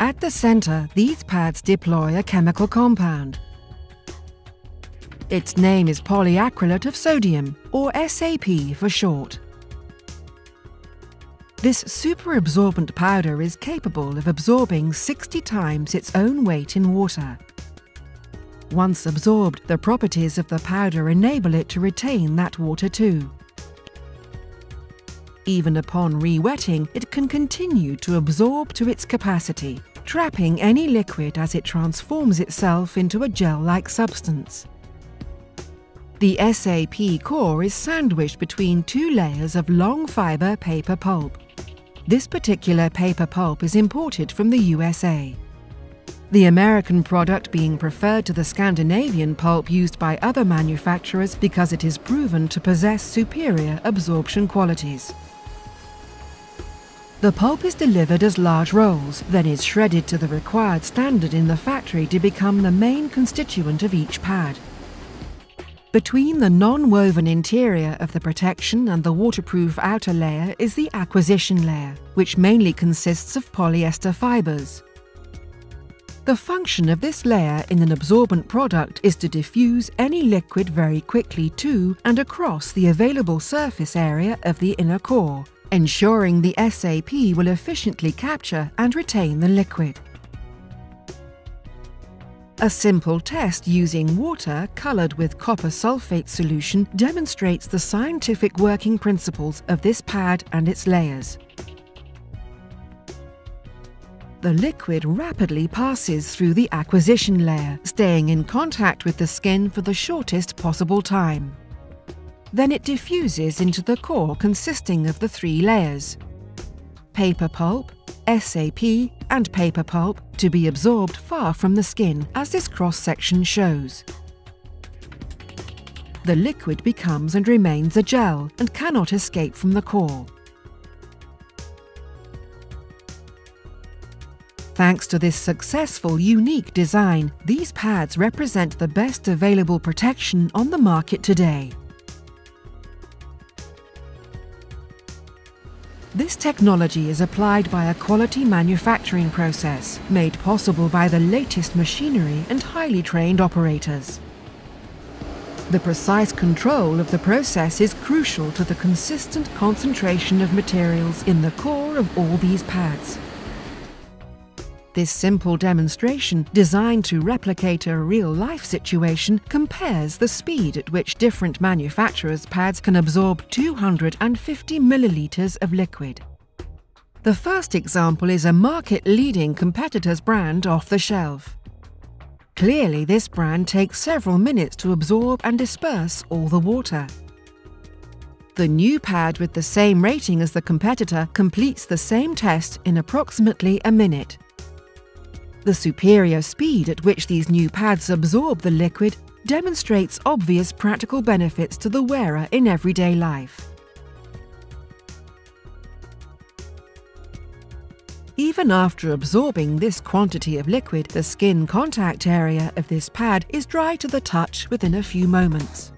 At the center, these pads deploy a chemical compound. Its name is polyacrylate of sodium, or SAP for short. This superabsorbent powder is capable of absorbing 60 times its own weight in water. Once absorbed, the properties of the powder enable it to retain that water too. Even upon re-wetting, it can continue to absorb to its capacity, trapping any liquid as it transforms itself into a gel-like substance. The SAP core is sandwiched between two layers of long fibre paper pulp. This particular paper pulp is imported from the USA. The American product being preferred to the Scandinavian pulp used by other manufacturers because it is proven to possess superior absorption qualities. The pulp is delivered as large rolls, then is shredded to the required standard in the factory to become the main constituent of each pad. Between the non-woven interior of the protection and the waterproof outer layer is the acquisition layer, which mainly consists of polyester fibres. The function of this layer in an absorbent product is to diffuse any liquid very quickly to and across the available surface area of the inner core, ensuring the SAP will efficiently capture and retain the liquid. A simple test using water coloured with copper sulfate solution demonstrates the scientific working principles of this pad and its layers. The liquid rapidly passes through the acquisition layer, staying in contact with the skin for the shortest possible time. Then it diffuses into the core consisting of the three layers. Paper pulp, SAP and paper pulp to be absorbed far from the skin, as this cross-section shows. The liquid becomes and remains a gel and cannot escape from the core. Thanks to this successful, unique design, these pads represent the best available protection on the market today. This technology is applied by a quality manufacturing process, made possible by the latest machinery and highly trained operators. The precise control of the process is crucial to the consistent concentration of materials in the core of all these pads. This simple demonstration, designed to replicate a real-life situation, compares the speed at which different manufacturers' pads can absorb 250 millilitres of liquid. The first example is a market-leading competitor's brand off the shelf. Clearly, this brand takes several minutes to absorb and disperse all the water. The new pad with the same rating as the competitor completes the same test in approximately a minute. The superior speed at which these new pads absorb the liquid demonstrates obvious practical benefits to the wearer in everyday life. Even after absorbing this quantity of liquid, the skin contact area of this pad is dry to the touch within a few moments.